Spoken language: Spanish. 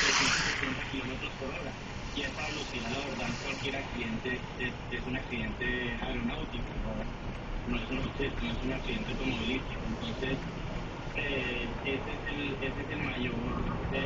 360 kilómetros por hora. Y esa velocidad, la verdad, cualquier accidente es, es un accidente aeronáutico, no, es, un, no es un accidente automovilístico. Entonces, eh, ese, es el, ese es el mayor eh,